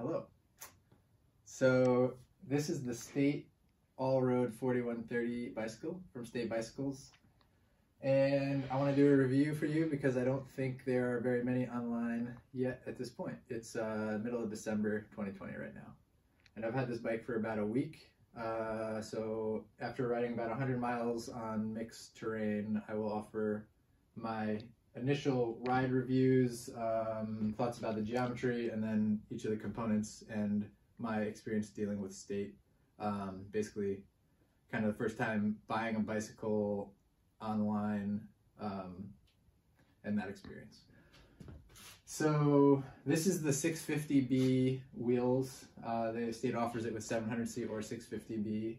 Hello. So this is the State All Road 4130 bicycle from State Bicycles. And I want to do a review for you because I don't think there are very many online yet at this point. It's uh, middle of December 2020 right now. And I've had this bike for about a week. Uh, so after riding about 100 miles on mixed terrain, I will offer my initial ride reviews, um, thoughts about the geometry, and then each of the components and my experience dealing with state. Um, basically, kind of the first time buying a bicycle online um, and that experience. So this is the 650B wheels. Uh, the state offers it with 700C or 650B.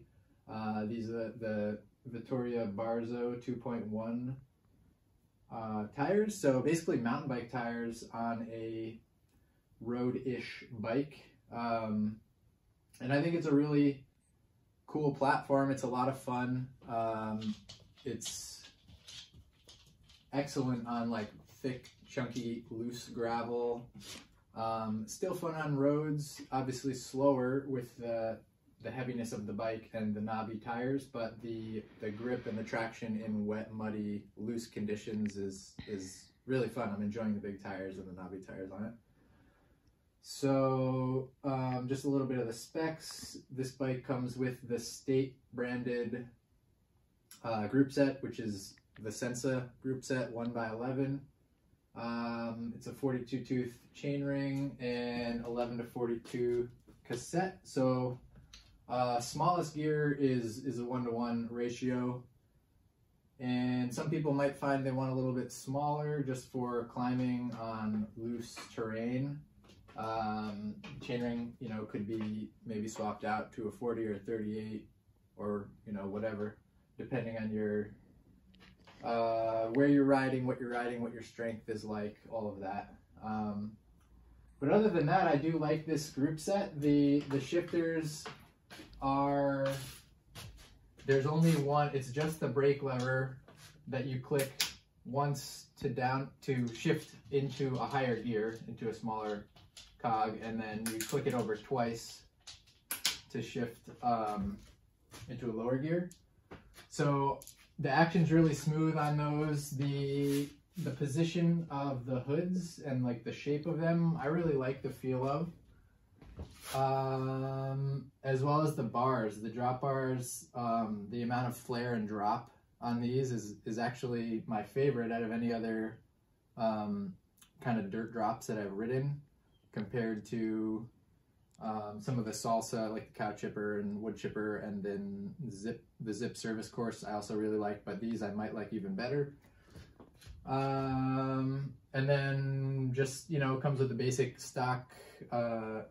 Uh, these are the Vittoria Barzo 2.1 uh, tires. So basically mountain bike tires on a road-ish bike. Um, and I think it's a really cool platform. It's a lot of fun. Um, it's excellent on like thick, chunky, loose gravel. Um, still fun on roads, obviously slower with the the heaviness of the bike and the knobby tires, but the the grip and the traction in wet, muddy, loose conditions is is really fun. I'm enjoying the big tires and the knobby tires on it. So um, just a little bit of the specs. This bike comes with the state branded uh, group set, which is the Sensah group set 1 by 11 um, It's a 42 tooth chainring and 11 to 42 cassette. So uh, smallest gear is, is a one-to-one -one ratio. And some people might find they want a little bit smaller just for climbing on loose terrain. Um, chainring, you know, could be maybe swapped out to a 40 or 38 or, you know, whatever, depending on your, uh, where you're riding, what you're riding, what your strength is like, all of that. Um, but other than that, I do like this group set. The, the shifters are, there's only one, it's just the brake lever that you click once to down, to shift into a higher gear, into a smaller cog, and then you click it over twice to shift um, into a lower gear. So the action's really smooth on those. The the position of the hoods and like the shape of them, I really like the feel of um, as well as the bars. The drop bars, um, the amount of flare and drop on these is, is actually my favorite out of any other um, kind of dirt drops that I've ridden compared to um, some of the salsa like the Cowchipper and Woodchipper and then Zipp the Zipp service course I also really like but these I might like even better um, and then just you know comes with the basic stock uh,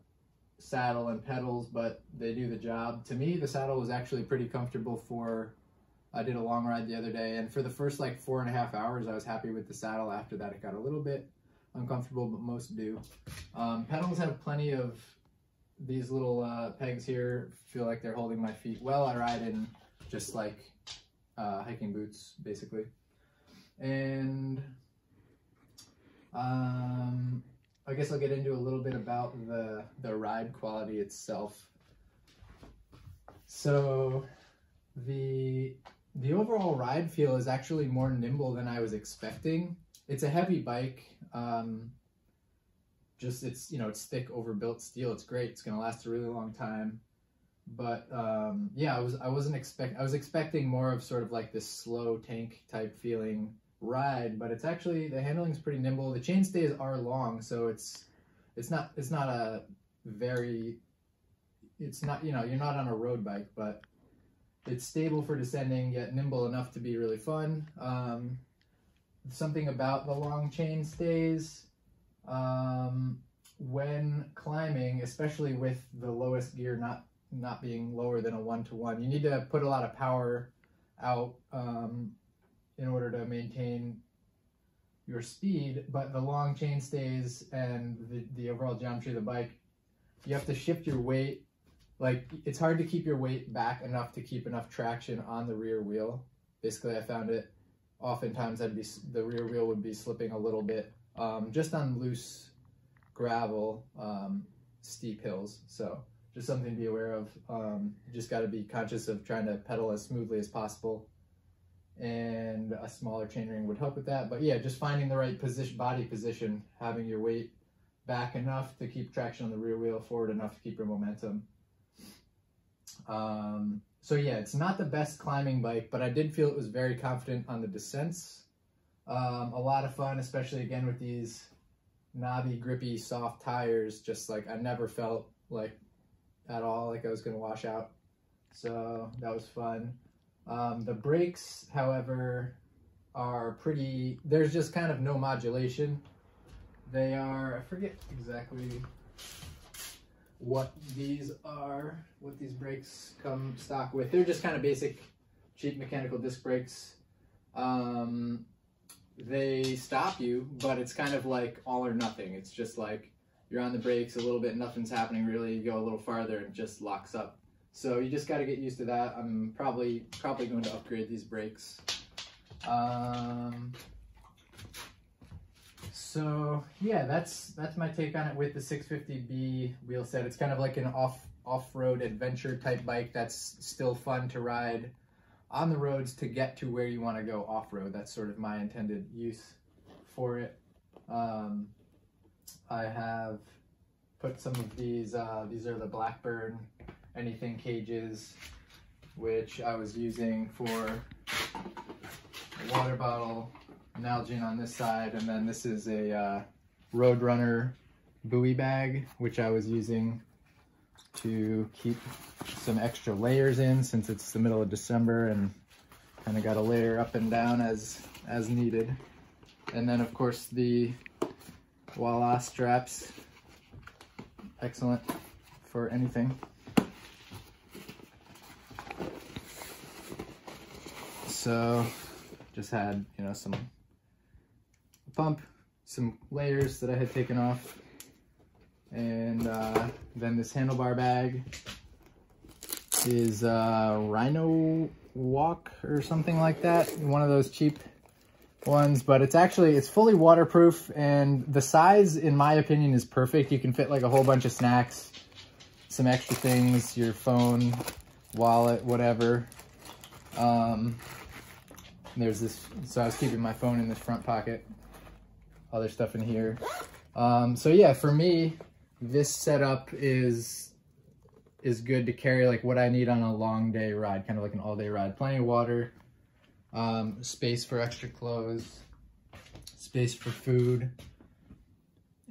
saddle and pedals, but they do the job. To me, the saddle was actually pretty comfortable for, I did a long ride the other day, and for the first like four and a half hours, I was happy with the saddle. After that, it got a little bit uncomfortable, but most do. Um, pedals have plenty of these little uh, pegs here, feel like they're holding my feet well. I ride in just like uh, hiking boots, basically. And um, I guess I'll get into a little bit about the, the ride quality itself. So the, the overall ride feel is actually more nimble than I was expecting. It's a heavy bike. Um, just it's, you know, it's thick overbuilt steel. It's great. It's going to last a really long time. But um, yeah, I was I wasn't expect I was expecting more of sort of like this slow tank type feeling ride, but it's actually the handling is pretty nimble. The chain stays are long, so it's it's not it's not a very it's not you know you're not on a road bike, but it's stable for descending yet nimble enough to be really fun. Um, something about the long chain stays um, when climbing, especially with the lowest gear not not being lower than a one to one. You need to put a lot of power out um, in order to maintain your speed, but the long chain stays and the, the overall geometry of the bike, you have to shift your weight. Like it's hard to keep your weight back enough to keep enough traction on the rear wheel. Basically, I found it oftentimes I'd be the rear wheel would be slipping a little bit um, just on loose gravel. Um, steep hills. So just something to be aware of. Um, you just got to be conscious of trying to pedal as smoothly as possible. And a smaller chainring would help with that. But yeah, just finding the right position, body position, having your weight back enough to keep traction on the rear wheel, forward enough to keep your momentum. Um, so yeah, it's not the best climbing bike, but I did feel it was very confident on the descents. Um, a lot of fun, especially again with these knobby, grippy, soft tires. Just like I never felt like at all like I was gonna wash out. So that was fun. Um, the brakes, however, are pretty, there's just kind of no modulation. They are, I forget exactly what these are, what these brakes come stock with. They're just kind of basic, cheap mechanical disc brakes. Um, they stop you, but it's kind of like all or nothing. It's just like you're on the brakes a little bit, nothing's happening really. You go a little farther and just locks up. So you just got to get used to that. I'm probably probably going to upgrade these brakes. Um, so yeah, that's that's my take on it with the 650B wheel set. It's kind of like an off off-road adventure type bike that's still fun to ride on the roads to get to where you want to go off-road. That's sort of my intended use for it. Um, I have put some of these, uh, these are the Blackburn anything cages, which I was using for a water bottle, Nalgene on this side, and then this is a uh, Roadrunner buoy bag, which I was using to keep some extra layers in since it's the middle of December and kind of got to layer up and down as as needed. And then of course the voila straps, excellent for anything. So just had, you know, some pump, some layers that I had taken off and uh, then this handlebar bag is uh, Rhino Walk or something like that. One of those cheap ones, but it's actually, it's fully waterproof and the size, in my opinion, is perfect. You can fit like a whole bunch of snacks, some extra things, your phone, wallet, whatever. Um, there's this, so I was keeping my phone in this front pocket, other stuff in here. Um, so yeah, for me, this setup is is good to carry like what I need on a long day ride, kind of like an all day ride. Plenty of water, um, space for extra clothes, space for food,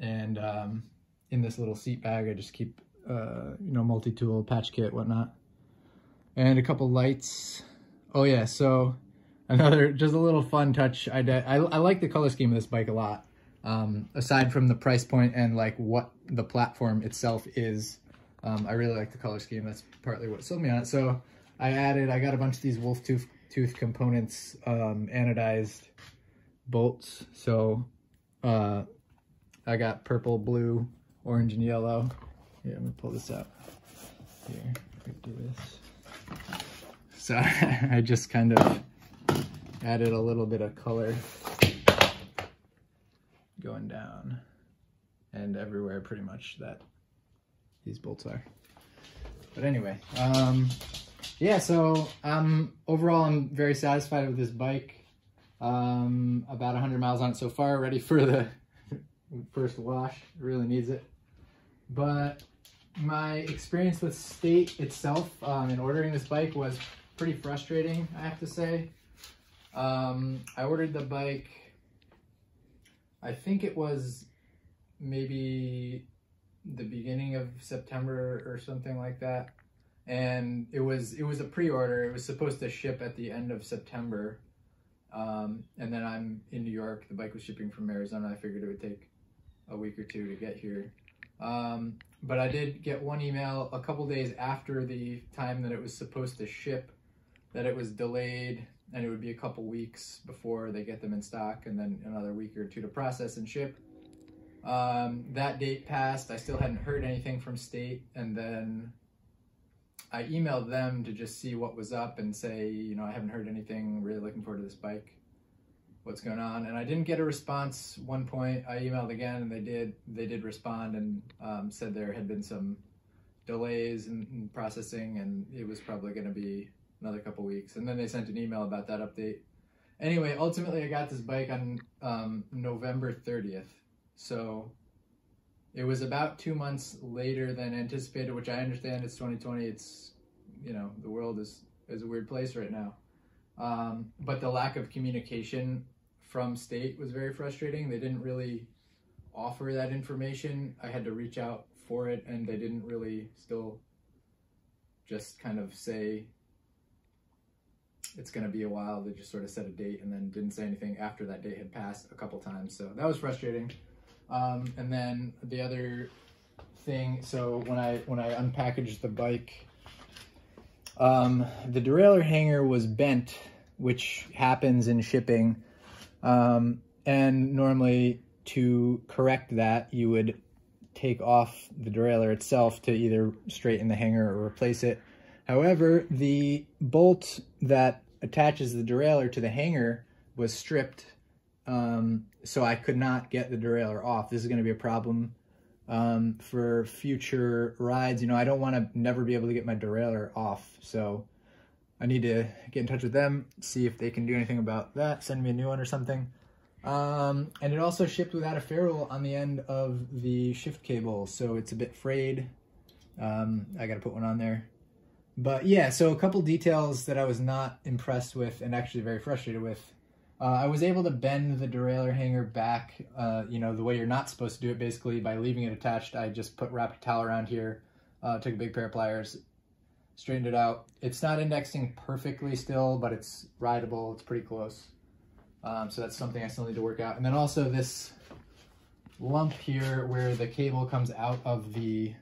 and um, in this little seat bag I just keep uh, you know multi-tool, patch kit, whatnot, and a couple lights. Oh yeah, so another just a little fun touch. I, I, I like the color scheme of this bike a lot um, aside from the price point and like what the platform itself is, um, I really like the color scheme. That's partly what sold me on it. So I added, I got a bunch of these wolf tooth, tooth components, um, anodized bolts. So uh, I got purple, blue, orange, and yellow. Here, I'm gonna pull this out. Here, do this. So I just kind of added a little bit of color going down and everywhere pretty much that these bolts are. But anyway, um, yeah, so um, overall I'm very satisfied with this bike. Um, about 100 miles on it so far, ready for the first wash, really needs it. But my experience with State itself um, in ordering this bike was pretty frustrating, I have to say. Um, I ordered the bike I think it was maybe the beginning of September or something like that. And it was it was a pre-order. It was supposed to ship at the end of September. Um, and then I'm in New York. The bike was shipping from Arizona. I figured it would take a week or two to get here. Um, but I did get one email a couple days after the time that it was supposed to ship that it was delayed and it would be a couple weeks before they get them in stock and then another week or two to process and ship. Um, that date passed. I still hadn't heard anything from state. And then I emailed them to just see what was up and say, you know, I haven't heard anything. Really looking forward to this bike. what's going on. And I didn't get a response. One point I emailed again, and they did they did respond and um, said there had been some delays in, in processing, and it was probably going to be another couple weeks. And then they sent an email about that update. Anyway, ultimately, I got this bike on um, November 30th. So it was about two months later than anticipated, which I understand it's 2020. It's, you know, the world is, is a weird place right now. Um, but the lack of communication from state was very frustrating. They didn't really offer that information. I had to reach out for it, and they didn't really still just kind of say it's going to be a while. They just sort of set a date and then didn't say anything after that date had passed a couple times. So that was frustrating. Um, and then the other thing, so when I when I unpackaged the bike, um, the derailleur hanger was bent, which happens in shipping. Um, and normally to correct that, you would take off the derailleur itself to either straighten the hanger or replace it. However, the bolt that attaches the derailleur to the hanger was stripped, um, so I could not get the derailleur off. This is going to be a problem um, for future rides. You know, I don't want to never be able to get my derailleur off, so I need to get in touch with them, see if they can do anything about that, send me a new one or something. Um, and it also shipped without a ferrule on the end of the shift cable, so it's a bit frayed. Um, I got to put one on there. But yeah, so a couple details that I was not impressed with and actually very frustrated with. Uh, I was able to bend the derailleur hanger back, uh, you know, the way you're not supposed to do it, basically by leaving it attached. I just put wrapped towel around here, uh, took a big pair of pliers, straightened it out. It's not indexing perfectly still, but it's rideable. It's pretty close. Um, so that's something I still need to work out. And then also this lump here where the cable comes out of the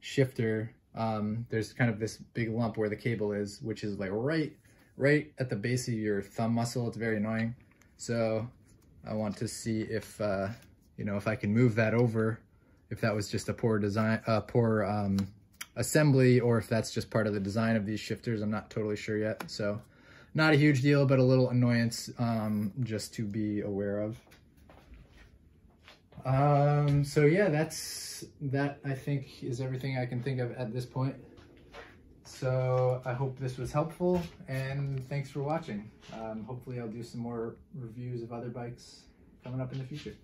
shifter. Um, there's kind of this big lump where the cable is, which is like right, right at the base of your thumb muscle. It's very annoying. So I want to see if, uh, you know, if I can move that over, if that was just a poor design, uh, poor um, assembly, or if that's just part of the design of these shifters. I'm not totally sure yet. So not a huge deal, but a little annoyance um, just to be aware of. Um, so yeah, that's, that I think is everything I can think of at this point. So I hope this was helpful and thanks for watching. Um, hopefully I'll do some more reviews of other bikes coming up in the future.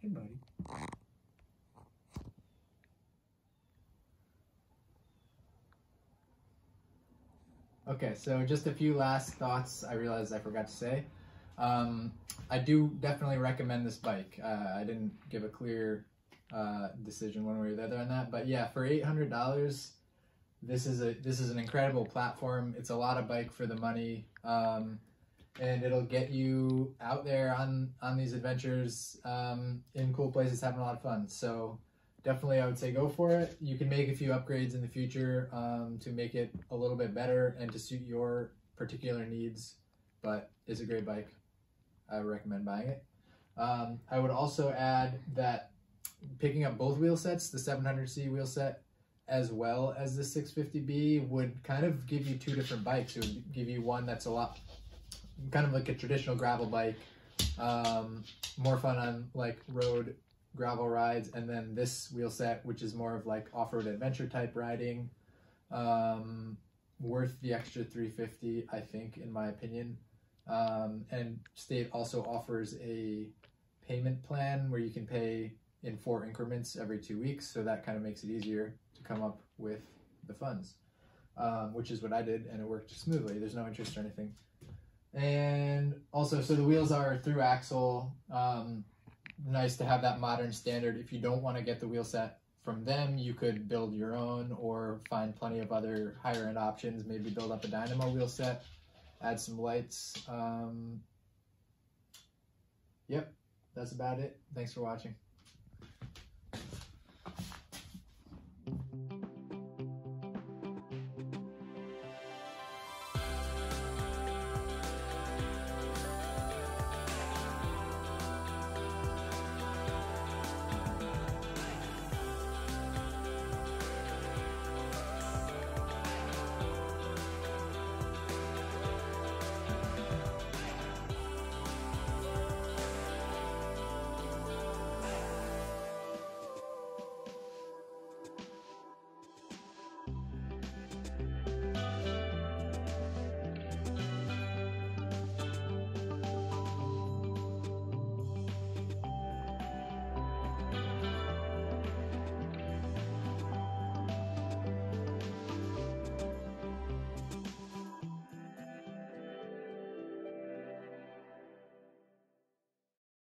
Hey buddy. Okay, so just a few last thoughts I realized I forgot to say. Um, I do definitely recommend this bike. Uh, I didn't give a clear uh, decision one way or the other on that, but yeah, for eight hundred dollars, this is a this is an incredible platform. It's a lot of bike for the money, um, and it'll get you out there on on these adventures um, in cool places, having a lot of fun. So definitely I would say go for it. You can make a few upgrades in the future um, to make it a little bit better and to suit your particular needs, but it's a great bike. I recommend buying it. Um, I would also add that picking up both wheel sets, the 700C wheel set as well as the 650B would kind of give you two different bikes. It would give you one that's a lot, kind of like a traditional gravel bike, um, more fun on like road gravel rides, and then this wheel set, which is more of like off-road adventure type riding, um, worth the extra 350, I think, in my opinion. Um, and State also offers a payment plan where you can pay in four increments every two weeks, so that kind of makes it easier to come up with the funds, um, which is what I did, and it worked smoothly. There's no interest or anything. And also, so the wheels are through axle. Um, nice to have that modern standard. If you don't want to get the wheel set from them, you could build your own or find plenty of other higher end options. Maybe build up a dynamo wheel set, add some lights. Um, yep, that's about it. Thanks for watching.